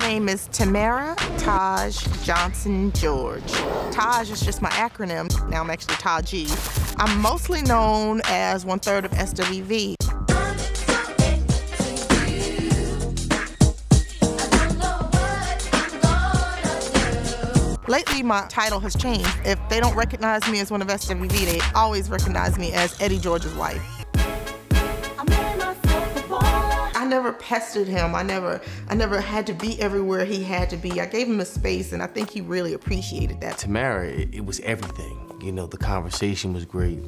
name is Tamara Taj Johnson George. Taj is just my acronym. Now I'm actually Taji. I'm mostly known as one third of SWV. Lately, my title has changed. If they don't recognize me as one of SWV, they always recognize me as Eddie George's wife. Never pestered him. I never, I never had to be everywhere he had to be. I gave him a space, and I think he really appreciated that. Tamara, it, it was everything. You know, the conversation was great.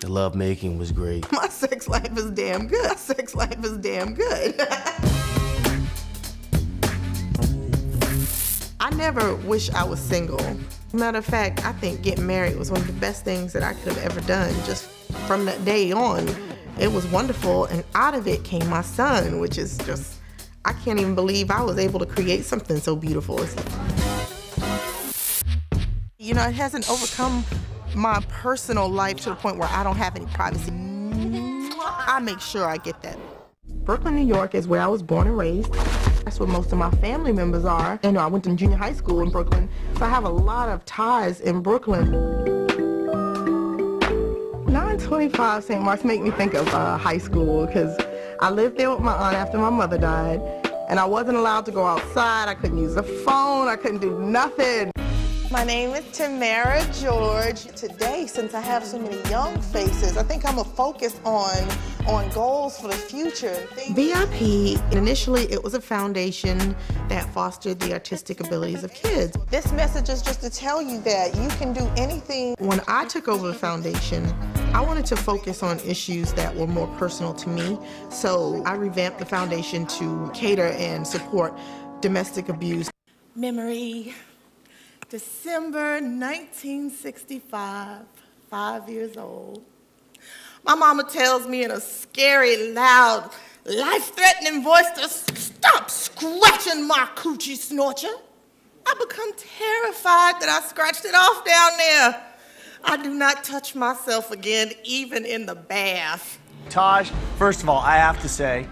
The love making was great. My sex life is damn good. My sex life is damn good. I never wish I was single. Matter of fact, I think getting married was one of the best things that I could have ever done. Just from that day on, it was wonderful, and out of it came my son, which is just, I can't even believe I was able to create something so beautiful. You know, it hasn't overcome my personal life to the point where I don't have any privacy. I make sure I get that. Brooklyn, New York is where I was born and raised. That's where most of my family members are. Know, I went to junior high school in Brooklyn, so I have a lot of ties in Brooklyn. 925 St. Mark's make me think of uh, high school because I lived there with my aunt after my mother died, and I wasn't allowed to go outside. I couldn't use the phone. I couldn't do nothing. My name is Tamara George. Today, since I have so many young faces, I think I'm gonna focus on on goals for the future. VIP, initially it was a foundation that fostered the artistic abilities of kids. This message is just to tell you that you can do anything. When I took over the foundation, I wanted to focus on issues that were more personal to me. So I revamped the foundation to cater and support domestic abuse. Memory. December 1965, five years old. My mama tells me in a scary, loud, life-threatening voice to stop scratching my coochie snorcher. I become terrified that I scratched it off down there. I do not touch myself again, even in the bath. Taj, first of all, I have to say,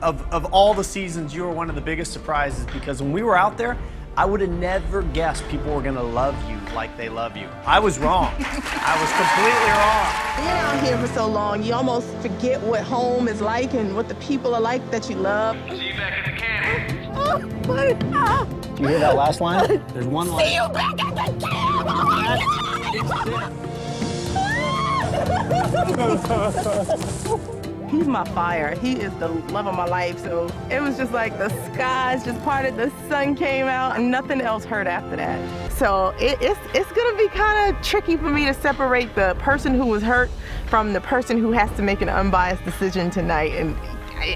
of, of all the seasons, you were one of the biggest surprises because when we were out there, I would have never guessed people were gonna love you like they love you. I was wrong. I was completely wrong. Being out here for so long, you almost forget what home is like and what the people are like that you love. See you back at the camp. Oh, my, ah. You hear that last line? There's one line. See you back at the camp. He's my fire. He is the love of my life. So it was just like the skies just parted, the sun came out, and nothing else hurt after that. So it, it's, it's gonna be kind of tricky for me to separate the person who was hurt from the person who has to make an unbiased decision tonight. And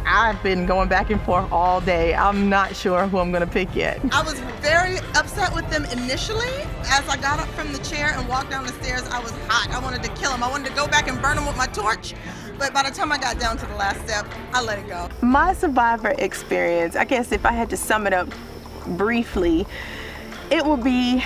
I've been going back and forth all day. I'm not sure who I'm gonna pick yet. I was very upset with them initially. As I got up from the chair and walked down the stairs, I was hot. I wanted to kill them. I wanted to go back and burn them with my torch. But by the time I got down to the last step, I let it go. My survivor experience, I guess if I had to sum it up briefly, it would be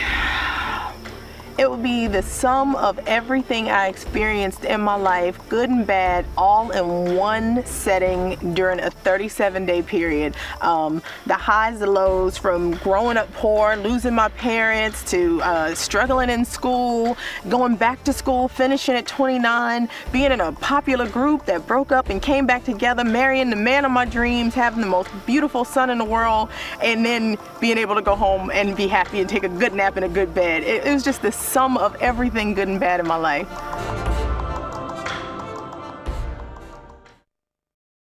it would be the sum of everything I experienced in my life, good and bad, all in one setting during a 37 day period. Um, the highs, the lows from growing up poor, losing my parents, to uh, struggling in school, going back to school, finishing at 29, being in a popular group that broke up and came back together, marrying the man of my dreams, having the most beautiful son in the world, and then being able to go home and be happy and take a good nap in a good bed. It, it was just this sum of everything good and bad in my life.